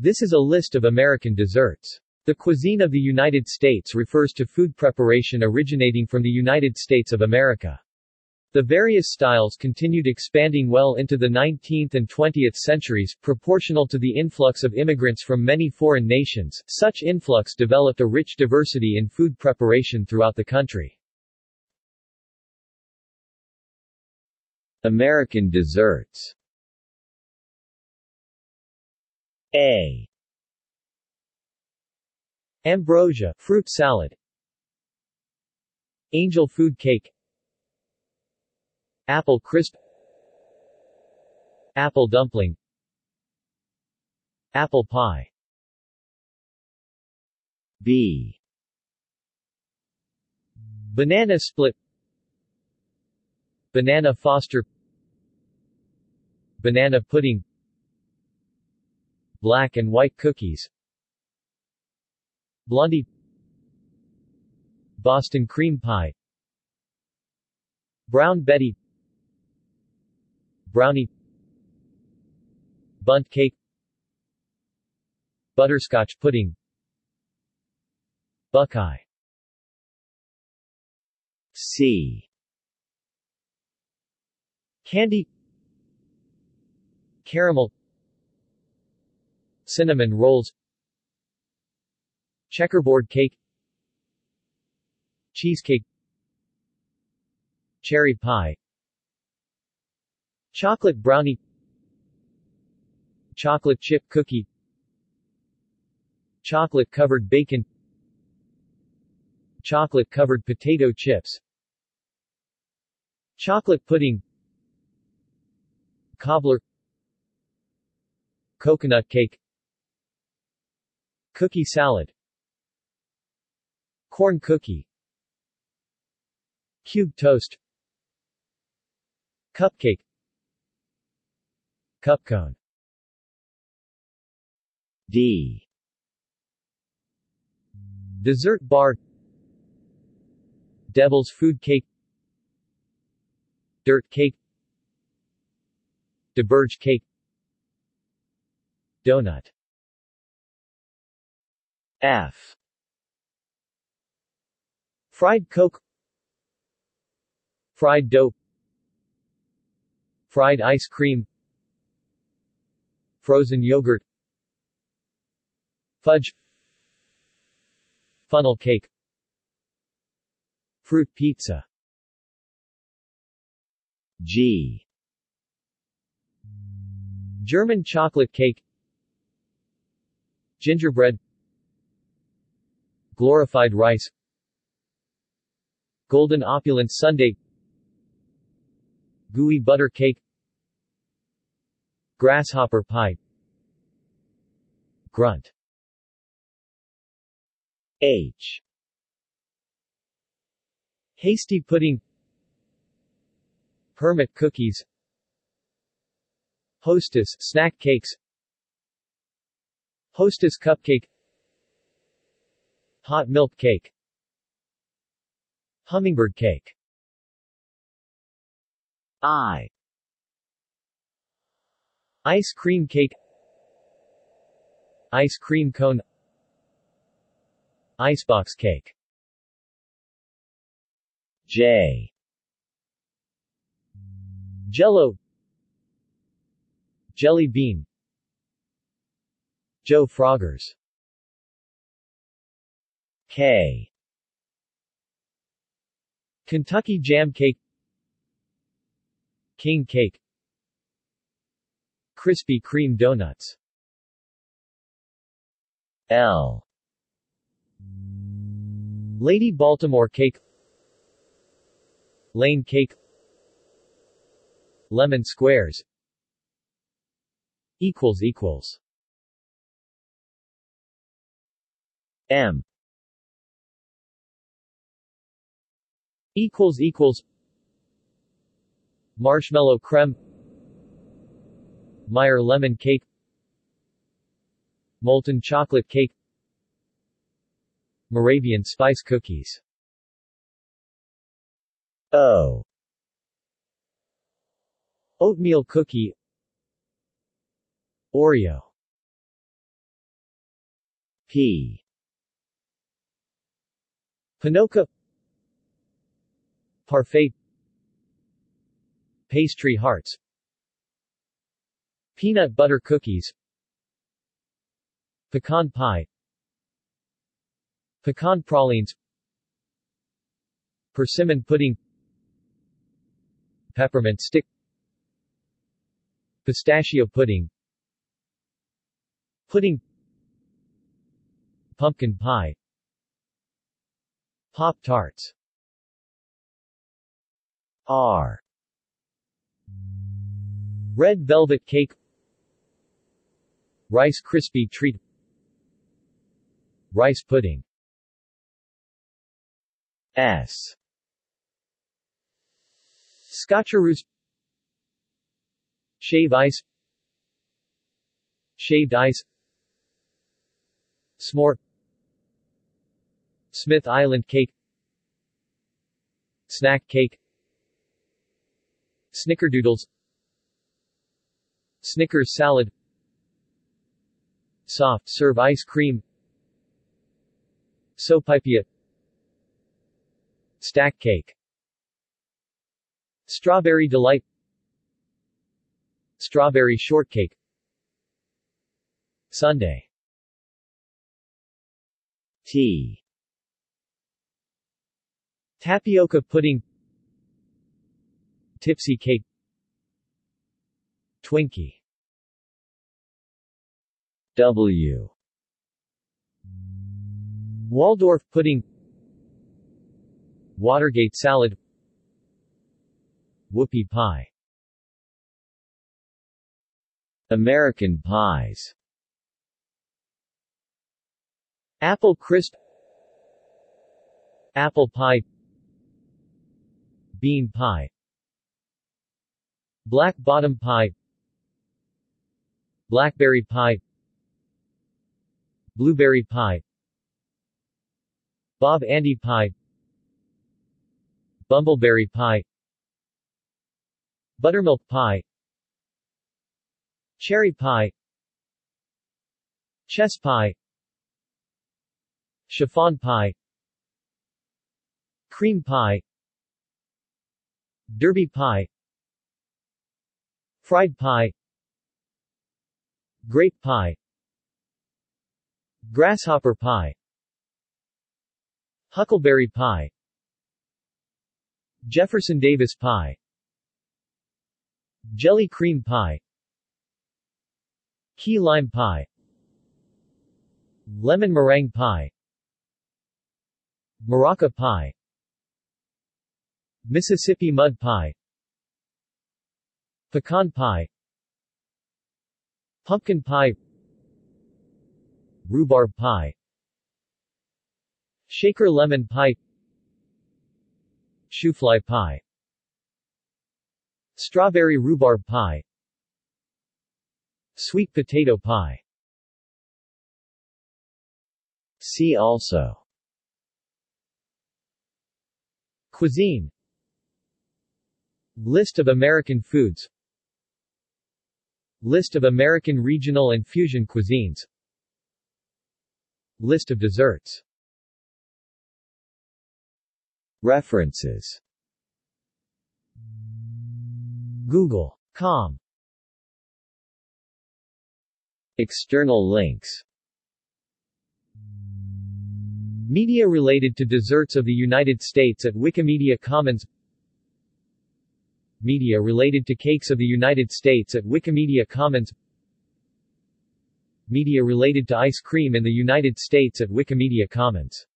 This is a list of American desserts. The cuisine of the United States refers to food preparation originating from the United States of America. The various styles continued expanding well into the 19th and 20th centuries, proportional to the influx of immigrants from many foreign nations. Such influx developed a rich diversity in food preparation throughout the country. American desserts A. Ambrosia, fruit salad. Angel food cake. Apple crisp. Apple dumpling. Apple pie. B. Banana split. Banana foster. Banana pudding Black and white cookies. Blondie. Boston cream pie. Brown Betty. Brownie. Bundt cake. Butterscotch pudding. Buckeye. C. Candy. Caramel Cinnamon rolls Checkerboard cake Cheesecake Cherry pie Chocolate brownie Chocolate chip cookie Chocolate covered bacon Chocolate covered potato chips Chocolate pudding Cobbler Coconut cake Cookie salad. Corn cookie. Cube toast. Cupcake. Cupcone D. Dessert bar. Devil's food cake. Dirt cake. Doberge cake. Donut F. Fried Coke. Fried dough. Fried ice cream. Frozen yogurt. Fudge. Funnel cake. Fruit pizza. G. German chocolate cake. Gingerbread Glorified rice. Golden opulence sundae Gooey butter cake. Grasshopper pie. Grunt. H. Hasty pudding. Hermit cookies. Hostess snack cakes. Hostess cupcake Hot milk cake Hummingbird cake. I Ice cream cake Ice cream cone Icebox cake. J Jello Jelly bean. Joe Froggers K. Kentucky jam cake King cake Krispy Kreme donuts. L. Lady Baltimore cake Lane cake Lemon squares equals equals M equals equals Marshmallow creme Meyer lemon cake Molten chocolate cake Moravian spice cookies. O Oatmeal cookie. Oreo. P. Pinoka Parfait. Pastry hearts. Peanut butter cookies. Pecan pie. Pecan pralines. Persimmon pudding. Peppermint stick. Pistachio pudding. Pudding. Pumpkin pie. Pop-Tarts R. Red velvet cake. Rice Krispie treat. Rice pudding. S. Scotcheroos Shave ice. Shaved ice. S'more. Smith Island cake. Snack cake Snickerdoodles. Snickers salad. Soft serve ice cream. Sopaipilla Stack cake. Strawberry delight. Strawberry shortcake. Sundae. Tea. Tapioca pudding Tipsy cake. Twinkie. W. Waldorf pudding. Watergate salad. Whoopie pie. American pies. Apple crisp. Apple pie. Bean pie Black bottom pie. Blackberry pie. Blueberry pie. Bob Andy pie. Bumbleberry pie. Buttermilk pie. Cherry pie. Chess pie. Chiffon pie. Cream pie. Derby pie Fried pie Grape pie Grasshopper pie Huckleberry pie Jefferson Davis pie Jelly cream pie Key lime pie Lemon meringue pie Maraca pie Mississippi mud pie Pecan pie. Pumpkin pie. Rhubarb pie. Shaker lemon pie. Shoofly pie. Strawberry rhubarb pie. Sweet potato pie. See also. Cuisine. List of American foods List of American regional and fusion cuisines. List of desserts. References. Google.com External links. Media related to desserts of the United States at Wikimedia Commons Media related to cakes of the United States at Wikimedia Commons. Media related to ice cream in the United States at Wikimedia Commons